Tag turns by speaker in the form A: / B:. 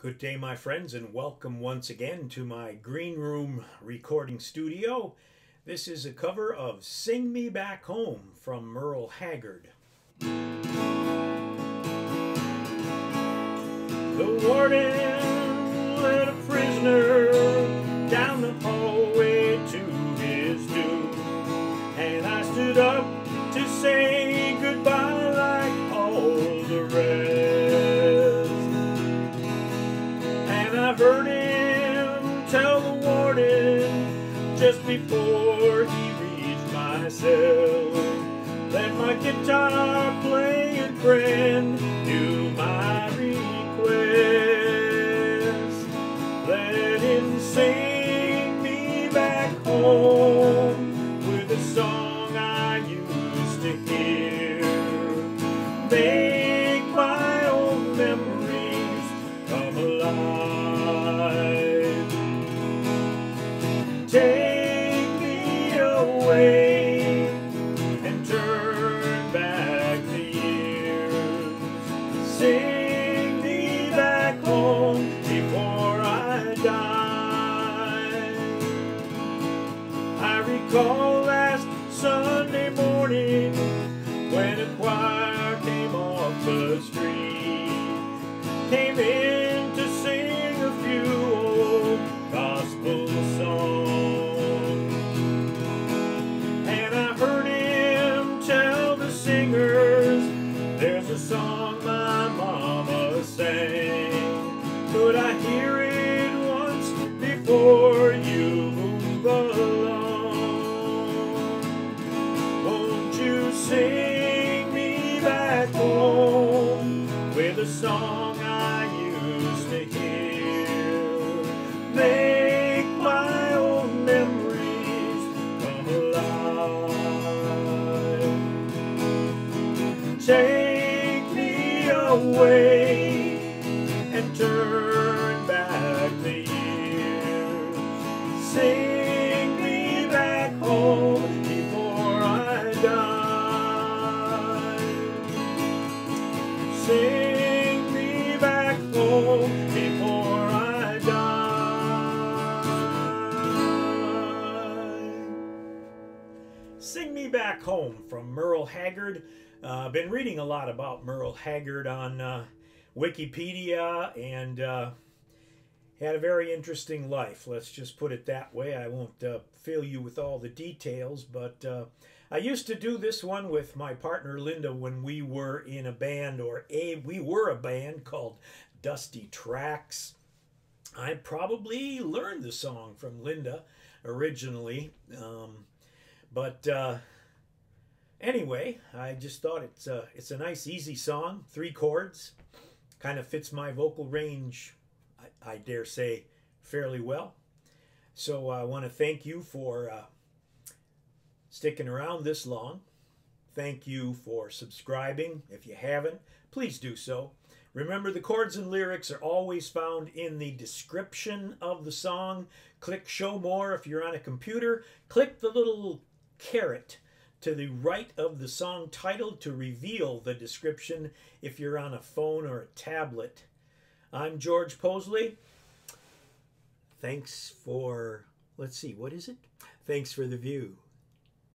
A: Good day, my friends, and welcome once again to my green room recording studio. This is a cover of Sing Me Back Home from Merle Haggard. The warden led a prisoner down the hallway to his doom, and I stood up to say goodbye before he reached my cell that my guitar playing friend knew my request. Let him sing me back home with a song I used to hear. Make my old memories away and turn back the years. Sing me back home before I die. I recall last Sunday morning when a choir came off the street, came song my mama sang. Could I hear it once before you move along? Won't you sing me back home with a song I used to hear? Make my away and turn back the years. Sing me back home before I die. Sing me back home before Sing Me Back Home from Merle Haggard. Uh, been reading a lot about Merle Haggard on uh, Wikipedia and uh, had a very interesting life. Let's just put it that way. I won't uh, fill you with all the details, but uh, I used to do this one with my partner Linda when we were in a band, or a we were a band called Dusty Tracks. I probably learned the song from Linda originally, um, but uh, anyway, I just thought it's a, it's a nice, easy song, three chords, kind of fits my vocal range, I, I dare say, fairly well. So I want to thank you for uh, sticking around this long. Thank you for subscribing. If you haven't, please do so. Remember, the chords and lyrics are always found in the description of the song. Click Show More if you're on a computer. Click the little caret to the right of the song title to reveal the description if you're on a phone or a tablet. I'm George Possley. Thanks for, let's see, what is it? Thanks for the view.